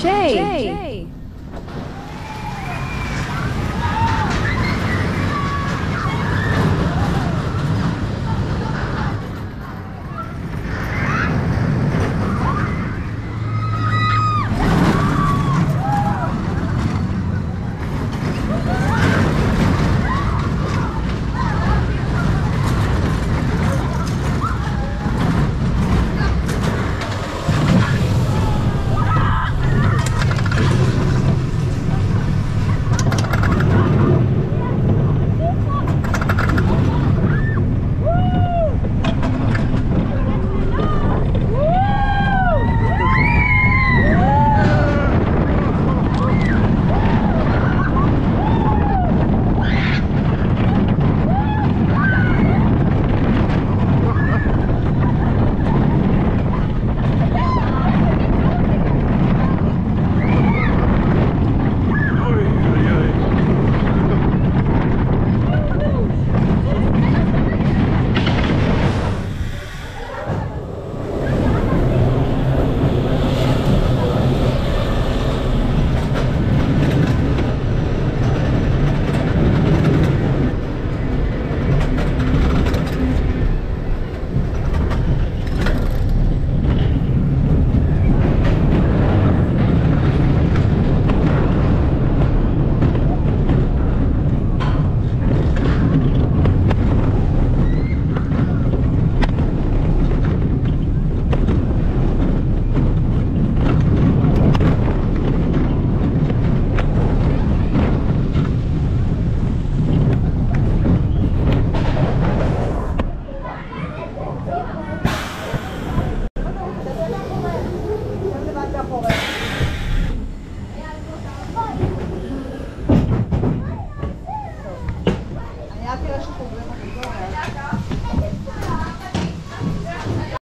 Jay.